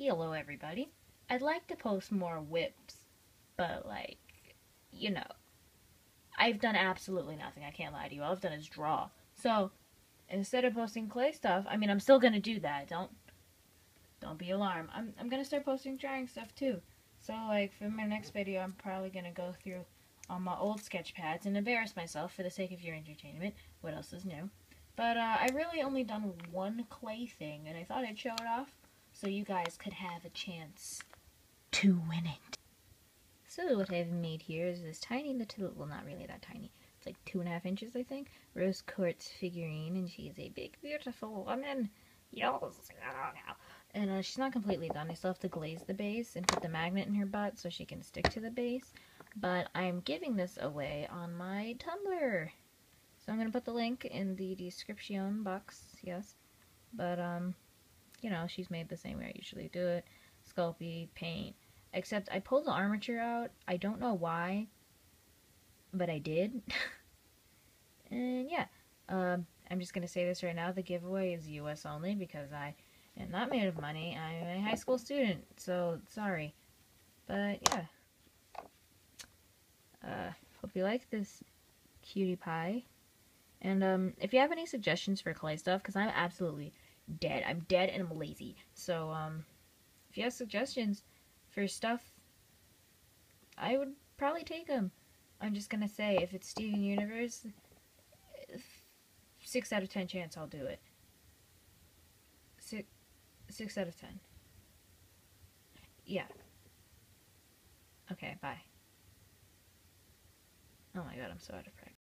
Hello, everybody. I'd like to post more WIPs, but like, you know, I've done absolutely nothing. I can't lie to you. All I've done is draw. So instead of posting clay stuff, I mean, I'm still gonna do that. Don't don't be alarmed. I'm I'm gonna start posting drawing stuff too. So like for my next video, I'm probably gonna go through on my old sketch pads and embarrass myself for the sake of your entertainment. What else is new? But uh, I really only done one clay thing, and I thought I'd show it off so you guys could have a chance to win it. So what I've made here is this tiny little, well not really that tiny, it's like two and a half inches I think, rose quartz figurine, and she's a big beautiful woman. Yes, and uh, she's not completely done. I still have to glaze the base and put the magnet in her butt so she can stick to the base. But I'm giving this away on my Tumblr. So I'm going to put the link in the description box, yes. But, um, you know, she's made the same way I usually do it. Sculpey, paint. Except I pulled the armature out. I don't know why, but I did. and yeah, um, I'm just going to say this right now. The giveaway is US only because I am not made of money. I'm a high school student, so sorry. But yeah. Uh, hope you like this cutie pie. And um, if you have any suggestions for clay stuff, because I'm absolutely dead. I'm dead and I'm lazy. So um, if you have suggestions for stuff, I would probably take them. I'm just gonna say, if it's Steven Universe, six out of ten chance I'll do it. Six, six out of ten. Yeah. Okay, bye. Oh my god, I'm so out of practice.